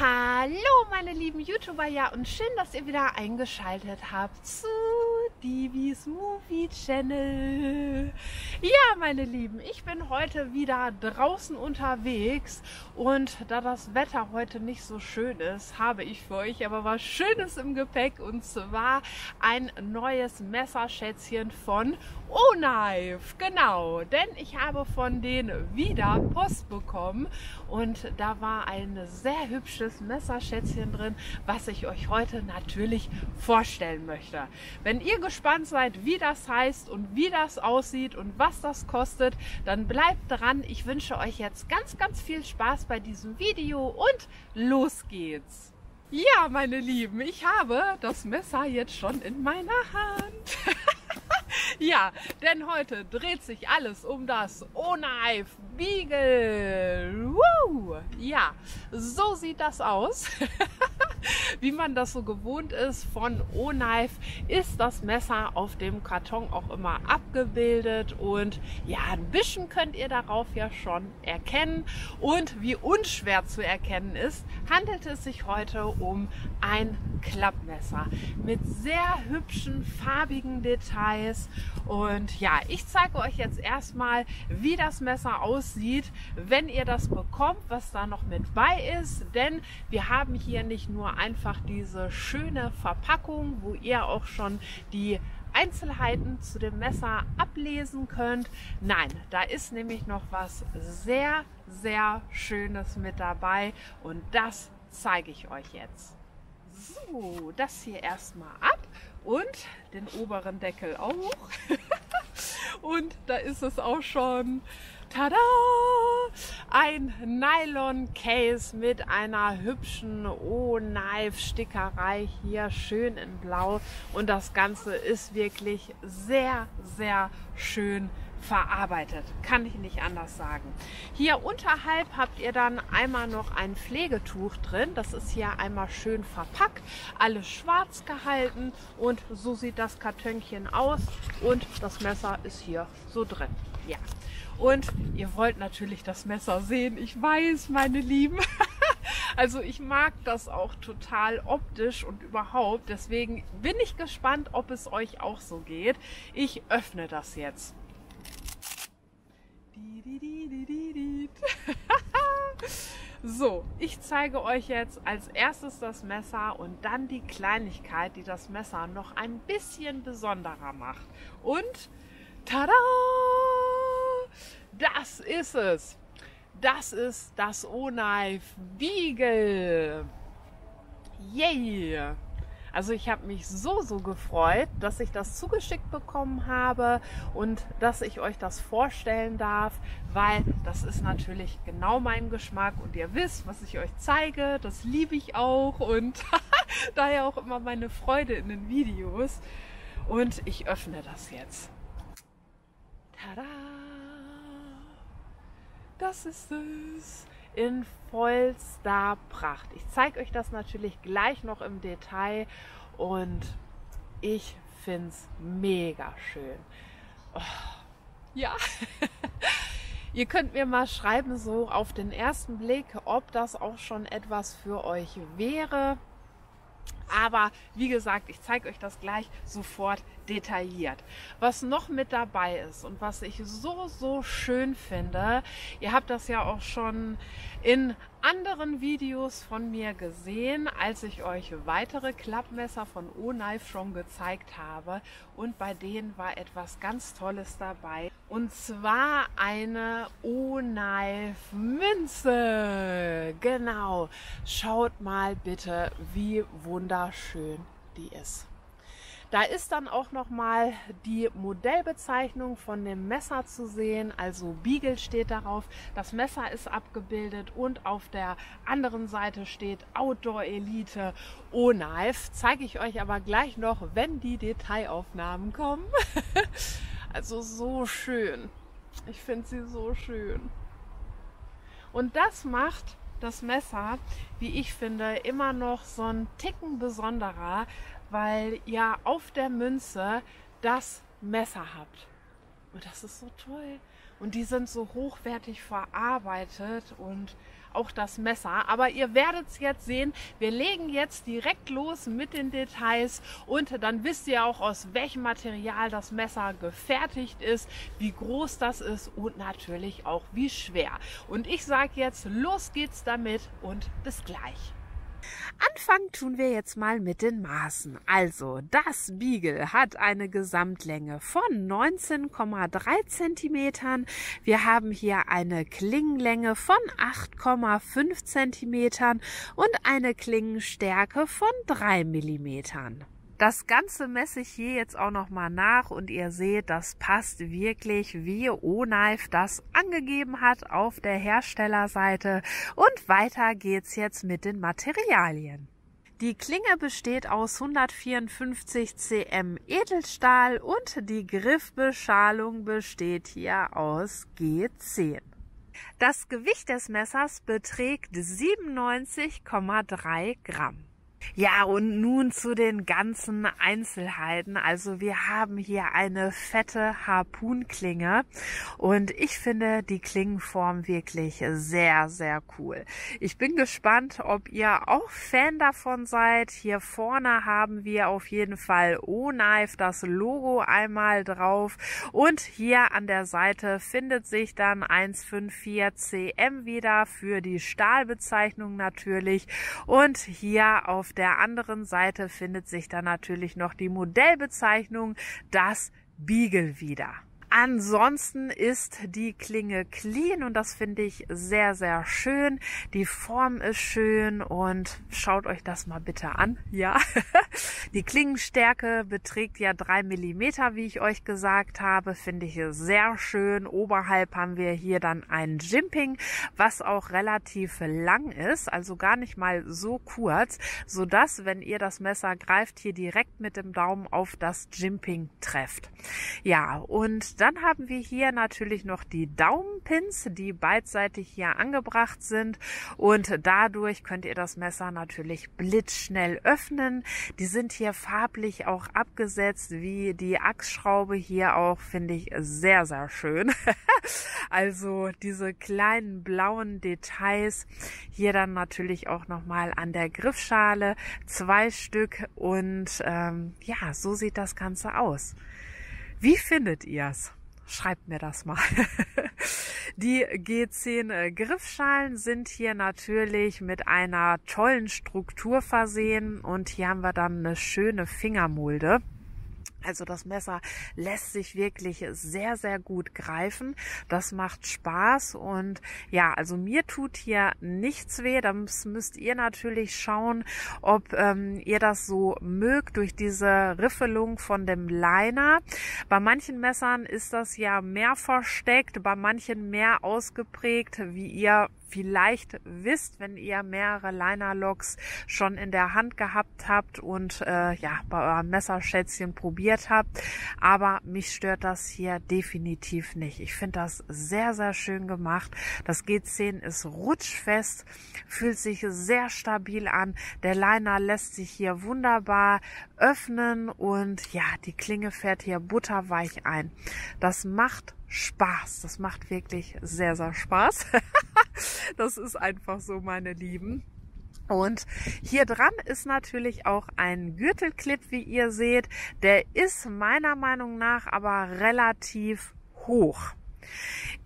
Hallo meine lieben YouTuber, ja und schön, dass ihr wieder eingeschaltet habt zu Divis Movie Channel. Ja meine Lieben, ich bin heute wieder draußen unterwegs. Und da das Wetter heute nicht so schön ist, habe ich für euch aber was Schönes im Gepäck. Und zwar ein neues Messerschätzchen von O-Knife. Genau, denn ich habe von denen wieder Post bekommen und da war ein sehr hübsches Messerschätzchen drin, was ich euch heute natürlich vorstellen möchte. Wenn ihr gespannt seid, wie das heißt und wie das aussieht und was das kostet, dann bleibt dran. Ich wünsche euch jetzt ganz, ganz viel Spaß bei diesem Video und los geht's. Ja, meine Lieben, ich habe das Messer jetzt schon in meiner Hand. ja, denn heute dreht sich alles um das O-Knife Beagle. Woo! Ja, so sieht das aus. Wie man das so gewohnt ist von O-Knife, ist das Messer auf dem Karton auch immer abgebildet und ja, ein bisschen könnt ihr darauf ja schon erkennen. Und wie unschwer zu erkennen ist, handelt es sich heute um ein Klappmesser mit sehr hübschen farbigen Details und ja, ich zeige euch jetzt erstmal, wie das Messer aussieht, wenn ihr das bekommt, was da noch mit bei ist. Denn wir haben hier nicht nur einfach diese schöne Verpackung, wo ihr auch schon die Einzelheiten zu dem Messer ablesen könnt. Nein, da ist nämlich noch was sehr, sehr Schönes mit dabei und das zeige ich euch jetzt. So, das hier erstmal ab und den oberen Deckel auch. und da ist es auch schon, tada, ein Nylon-Case mit einer hübschen O-Knife-Stickerei hier schön in blau. Und das Ganze ist wirklich sehr, sehr schön verarbeitet. Kann ich nicht anders sagen. Hier unterhalb habt ihr dann einmal noch ein Pflegetuch drin. Das ist hier einmal schön verpackt, alles schwarz gehalten und so sieht das Kartönchen aus und das Messer ist hier so drin. Ja. Und ihr wollt natürlich das Messer sehen. Ich weiß, meine Lieben. Also ich mag das auch total optisch und überhaupt. Deswegen bin ich gespannt, ob es euch auch so geht. Ich öffne das jetzt. So, ich zeige euch jetzt als erstes das Messer und dann die Kleinigkeit, die das Messer noch ein bisschen besonderer macht. Und tada! Das ist es. Das ist das O-Knife Beagle. Yay! Also ich habe mich so, so gefreut, dass ich das zugeschickt bekommen habe und dass ich euch das vorstellen darf, weil das ist natürlich genau mein Geschmack und ihr wisst, was ich euch zeige, das liebe ich auch und daher auch immer meine Freude in den Videos. Und ich öffne das jetzt. Tada! Das ist es in vollster Pracht. Ich zeige euch das natürlich gleich noch im Detail und ich finde es mega schön. Oh, ja. Ihr könnt mir mal schreiben, so auf den ersten Blick, ob das auch schon etwas für euch wäre. Aber wie gesagt, ich zeige euch das gleich sofort detailliert. Was noch mit dabei ist und was ich so, so schön finde, ihr habt das ja auch schon in anderen Videos von mir gesehen, als ich euch weitere Klappmesser von O-Knife schon gezeigt habe. Und bei denen war etwas ganz Tolles dabei. Und zwar eine O-Knife Münze. Genau. Schaut mal bitte, wie wunderschön die ist. Da ist dann auch noch mal die Modellbezeichnung von dem Messer zu sehen, also Beagle steht darauf. Das Messer ist abgebildet und auf der anderen Seite steht Outdoor Elite O-Knife. Zeige ich euch aber gleich noch, wenn die Detailaufnahmen kommen. also so schön. Ich finde sie so schön. Und das macht das Messer, wie ich finde, immer noch so ein Ticken besonderer, weil ihr auf der Münze das Messer habt. Und das ist so toll. Und die sind so hochwertig verarbeitet und auch das Messer. Aber ihr werdet es jetzt sehen. Wir legen jetzt direkt los mit den Details und dann wisst ihr auch, aus welchem Material das Messer gefertigt ist, wie groß das ist und natürlich auch wie schwer. Und ich sage jetzt, los geht's damit und bis gleich. Anfangen tun wir jetzt mal mit den Maßen. Also, das Beagle hat eine Gesamtlänge von 19,3 Zentimetern. Wir haben hier eine Klingenlänge von 8,5 Zentimetern und eine Klingenstärke von 3 Millimetern. Das Ganze messe ich hier jetzt auch nochmal nach und ihr seht, das passt wirklich, wie O-Knife das angegeben hat auf der Herstellerseite. Und weiter geht's jetzt mit den Materialien. Die Klinge besteht aus 154 cm Edelstahl und die Griffbeschalung besteht hier aus G10. Das Gewicht des Messers beträgt 97,3 Gramm. Ja, und nun zu den ganzen Einzelheiten. Also wir haben hier eine fette Harpunklinge und ich finde die Klingenform wirklich sehr, sehr cool. Ich bin gespannt, ob ihr auch Fan davon seid. Hier vorne haben wir auf jeden Fall O-Knife, das Logo einmal drauf und hier an der Seite findet sich dann 154CM wieder für die Stahlbezeichnung natürlich und hier auf der anderen Seite findet sich dann natürlich noch die Modellbezeichnung, das Beagle wieder. Ansonsten ist die Klinge clean und das finde ich sehr, sehr schön. Die Form ist schön und schaut euch das mal bitte an. Ja, die Klingenstärke beträgt ja drei Millimeter, wie ich euch gesagt habe. Finde ich sehr schön. Oberhalb haben wir hier dann ein Jimping, was auch relativ lang ist, also gar nicht mal so kurz, so dass, wenn ihr das Messer greift, hier direkt mit dem Daumen auf das Jimping trefft. Ja, und dann haben wir hier natürlich noch die Daumenpins, die beidseitig hier angebracht sind und dadurch könnt ihr das Messer natürlich blitzschnell öffnen. Die sind hier farblich auch abgesetzt, wie die Achsschraube hier auch, finde ich sehr, sehr schön. also diese kleinen blauen Details hier dann natürlich auch nochmal an der Griffschale, zwei Stück und ähm, ja, so sieht das Ganze aus. Wie findet ihr's? Schreibt mir das mal. Die G10 äh, Griffschalen sind hier natürlich mit einer tollen Struktur versehen und hier haben wir dann eine schöne Fingermulde. Also das Messer lässt sich wirklich sehr, sehr gut greifen. Das macht Spaß und ja, also mir tut hier nichts weh. Da müsst ihr natürlich schauen, ob ähm, ihr das so mögt durch diese Riffelung von dem Liner. Bei manchen Messern ist das ja mehr versteckt, bei manchen mehr ausgeprägt, wie ihr vielleicht wisst, wenn ihr mehrere Liner-Loks schon in der Hand gehabt habt und äh, ja, bei eurem Messerschätzchen probiert habt. Aber mich stört das hier definitiv nicht. Ich finde das sehr, sehr schön gemacht. Das G10 ist rutschfest, fühlt sich sehr stabil an. Der Liner lässt sich hier wunderbar öffnen und ja, die Klinge fährt hier butterweich ein. Das macht Spaß. Das macht wirklich sehr, sehr Spaß. das ist einfach so, meine Lieben. Und hier dran ist natürlich auch ein Gürtelclip, wie ihr seht. Der ist meiner Meinung nach aber relativ hoch.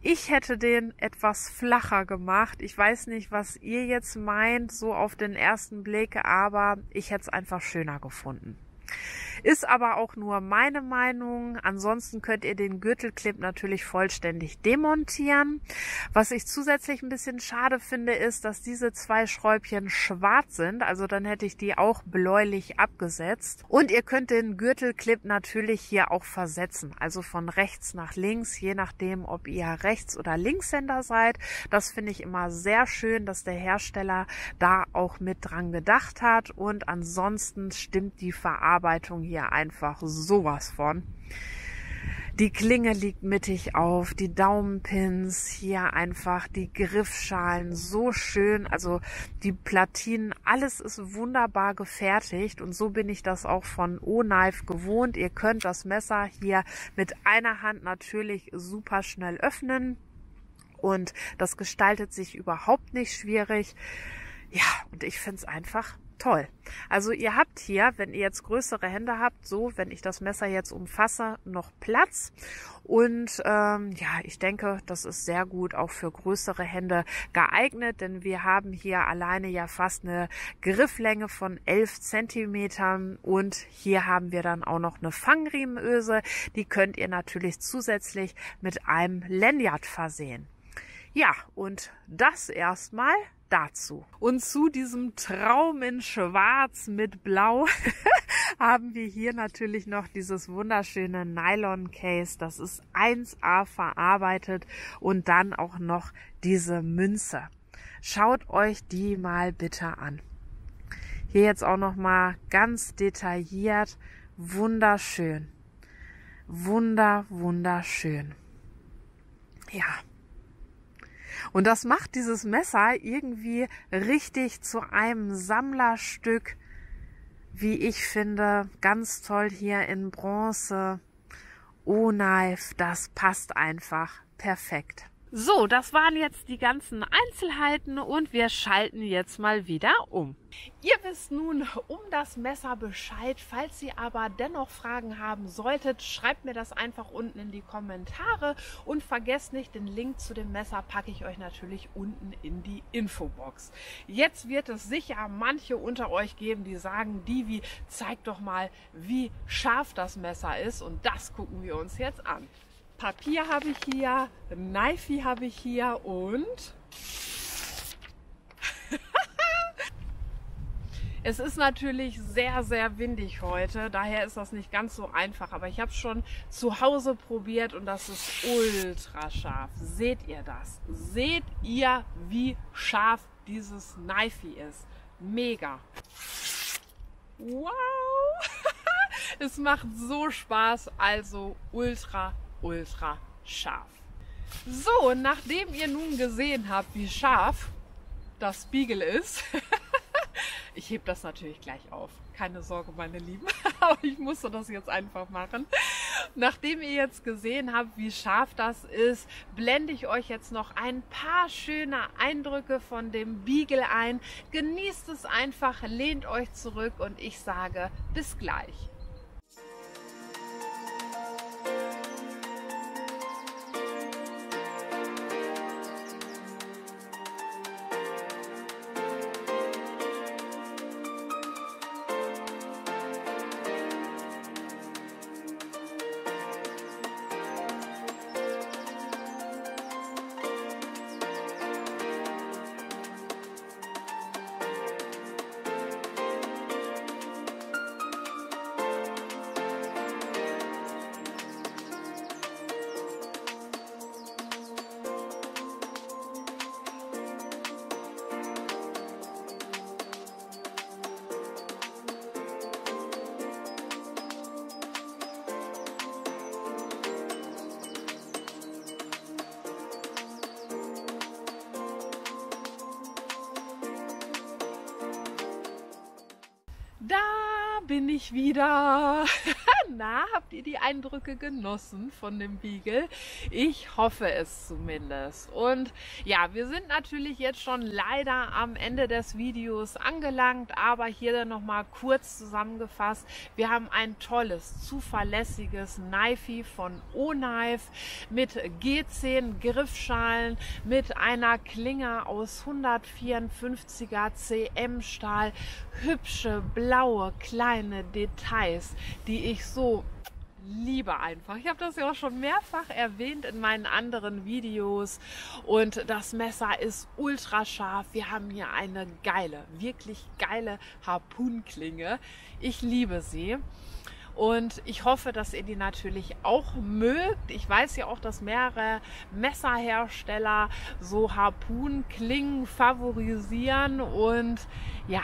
Ich hätte den etwas flacher gemacht. Ich weiß nicht, was ihr jetzt meint, so auf den ersten Blick, aber ich hätte es einfach schöner gefunden. Ist aber auch nur meine Meinung. Ansonsten könnt ihr den Gürtelclip natürlich vollständig demontieren. Was ich zusätzlich ein bisschen schade finde, ist, dass diese zwei Schräubchen schwarz sind. Also dann hätte ich die auch bläulich abgesetzt. Und ihr könnt den Gürtelclip natürlich hier auch versetzen. Also von rechts nach links, je nachdem, ob ihr Rechts- oder Linkshänder seid. Das finde ich immer sehr schön, dass der Hersteller da auch mit dran gedacht hat. Und ansonsten stimmt die Verarbeitung hier einfach sowas von. Die Klinge liegt mittig auf, die Daumenpins, hier einfach die Griffschalen, so schön, also die Platinen, alles ist wunderbar gefertigt und so bin ich das auch von O-Knife gewohnt. Ihr könnt das Messer hier mit einer Hand natürlich super schnell öffnen und das gestaltet sich überhaupt nicht schwierig. Ja, und ich finde es einfach toll. Also ihr habt hier, wenn ihr jetzt größere Hände habt, so, wenn ich das Messer jetzt umfasse, noch Platz. Und ähm, ja, ich denke, das ist sehr gut auch für größere Hände geeignet, denn wir haben hier alleine ja fast eine Grifflänge von 11 Zentimetern und hier haben wir dann auch noch eine Fangriemenöse. Die könnt ihr natürlich zusätzlich mit einem Lanyard versehen. Ja, und das erstmal dazu. Und zu diesem Traum in Schwarz mit Blau haben wir hier natürlich noch dieses wunderschöne Nylon Case. Das ist 1A verarbeitet und dann auch noch diese Münze. Schaut euch die mal bitte an. Hier jetzt auch noch mal ganz detailliert, wunderschön. Wunder, wunderschön. Ja. Und das macht dieses Messer irgendwie richtig zu einem Sammlerstück, wie ich finde, ganz toll hier in Bronze. O-Knife, das passt einfach perfekt. So, das waren jetzt die ganzen Einzelheiten und wir schalten jetzt mal wieder um. Ihr wisst nun um das Messer Bescheid. Falls ihr aber dennoch Fragen haben solltet, schreibt mir das einfach unten in die Kommentare und vergesst nicht, den Link zu dem Messer packe ich euch natürlich unten in die Infobox. Jetzt wird es sicher manche unter euch geben, die sagen, Divi, zeig doch mal, wie scharf das Messer ist und das gucken wir uns jetzt an. Papier habe ich hier, Knifey habe ich hier und es ist natürlich sehr, sehr windig heute, daher ist das nicht ganz so einfach, aber ich habe es schon zu Hause probiert und das ist ultra scharf. Seht ihr das? Seht ihr, wie scharf dieses Knifey ist? Mega. Wow! es macht so Spaß, also ultra ultra scharf. So, nachdem ihr nun gesehen habt, wie scharf das Spiegel ist, ich heb das natürlich gleich auf. Keine Sorge, meine Lieben, aber ich musste das jetzt einfach machen. Nachdem ihr jetzt gesehen habt, wie scharf das ist, blende ich euch jetzt noch ein paar schöne Eindrücke von dem Beagle ein. Genießt es einfach, lehnt euch zurück und ich sage bis gleich. Bin ich wieder. Na, habt ihr die Eindrücke genossen von dem Beagle? Ich hoffe es zumindest. Und ja, wir sind natürlich jetzt schon leider am Ende des Videos angelangt, aber hier dann nochmal kurz zusammengefasst. Wir haben ein tolles, zuverlässiges Knifey von O-Knife mit G10 Griffschalen, mit einer Klinge aus 154er CM Stahl, hübsche blaue kleine Details, die ich so liebe einfach. Ich habe das ja auch schon mehrfach erwähnt in meinen anderen Videos und das Messer ist ultra scharf. Wir haben hier eine geile, wirklich geile Harpunklinge. Ich liebe sie. Und ich hoffe, dass ihr die natürlich auch mögt. Ich weiß ja auch, dass mehrere Messerhersteller so Harpunklingen favorisieren. Und ja,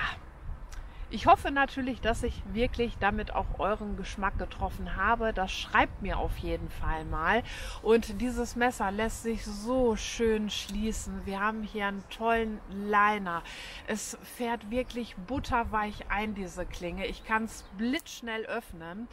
ich hoffe natürlich, dass ich wirklich damit auch euren Geschmack getroffen habe. Das schreibt mir auf jeden Fall mal. Und dieses Messer lässt sich so schön schließen. Wir haben hier einen tollen Liner. Es fährt wirklich butterweich ein, diese Klinge. Ich kann es blitzschnell öffnen.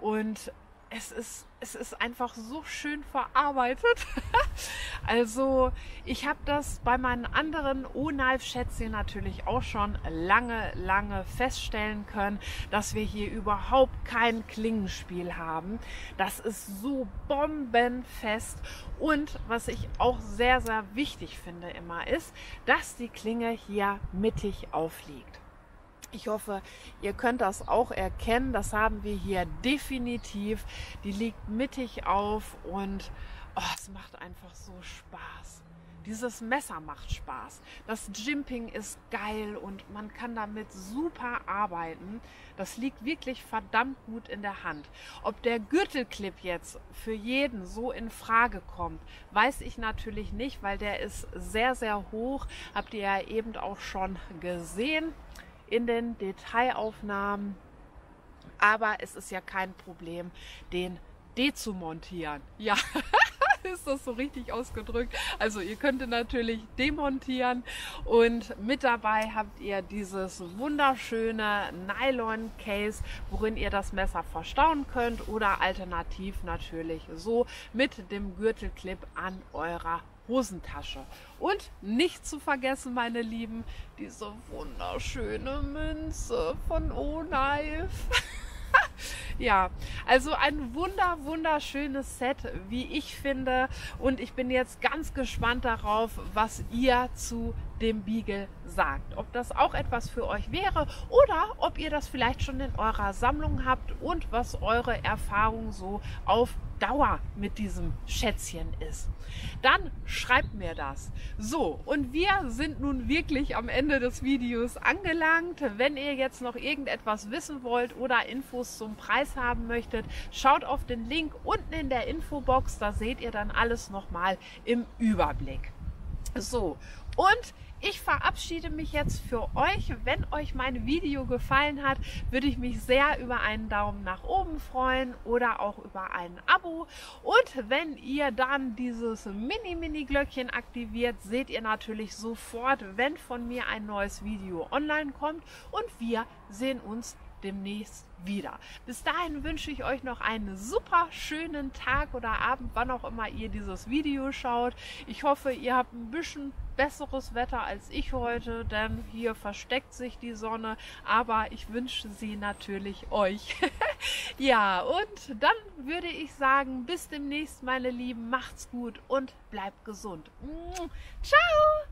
Und es ist, es ist einfach so schön verarbeitet. also ich habe das bei meinen anderen O-Knife-Schätzchen natürlich auch schon lange, lange feststellen können, dass wir hier überhaupt kein Klingenspiel haben. Das ist so bombenfest. Und was ich auch sehr, sehr wichtig finde immer ist, dass die Klinge hier mittig aufliegt. Ich hoffe, ihr könnt das auch erkennen. Das haben wir hier definitiv. Die liegt mittig auf und oh, es macht einfach so Spaß. Dieses Messer macht Spaß. Das Jimping ist geil und man kann damit super arbeiten. Das liegt wirklich verdammt gut in der Hand. Ob der Gürtelclip jetzt für jeden so in Frage kommt, weiß ich natürlich nicht, weil der ist sehr, sehr hoch. Habt ihr ja eben auch schon gesehen in den Detailaufnahmen. Aber es ist ja kein Problem, den dezumontieren. Ja, ist das so richtig ausgedrückt. Also ihr könnt natürlich demontieren und mit dabei habt ihr dieses wunderschöne Nylon-Case, worin ihr das Messer verstauen könnt oder alternativ natürlich so mit dem Gürtelclip an eurer Hosentasche. Und nicht zu vergessen, meine Lieben, diese wunderschöne Münze von O-Knife. ja, also ein wunder, wunderschönes Set, wie ich finde. Und ich bin jetzt ganz gespannt darauf, was ihr zu dem Beagle sagt. Ob das auch etwas für euch wäre oder ob ihr das vielleicht schon in eurer Sammlung habt und was eure Erfahrung so auf Dauer mit diesem Schätzchen ist. Dann schreibt mir das. So, und wir sind nun wirklich am Ende des Videos angelangt. Wenn ihr jetzt noch irgendetwas wissen wollt oder Infos zum Preis haben möchtet, schaut auf den Link unten in der Infobox. Da seht ihr dann alles nochmal im Überblick. So, und ich verabschiede mich jetzt für euch. Wenn euch mein Video gefallen hat, würde ich mich sehr über einen Daumen nach oben freuen oder auch über ein Abo. Und wenn ihr dann dieses Mini-Mini-Glöckchen aktiviert, seht ihr natürlich sofort, wenn von mir ein neues Video online kommt. Und wir sehen uns demnächst wieder. Bis dahin wünsche ich euch noch einen super schönen Tag oder Abend, wann auch immer ihr dieses Video schaut. Ich hoffe, ihr habt ein bisschen besseres Wetter als ich heute, denn hier versteckt sich die Sonne, aber ich wünsche sie natürlich euch. ja, und dann würde ich sagen, bis demnächst, meine Lieben, macht's gut und bleibt gesund. Ciao!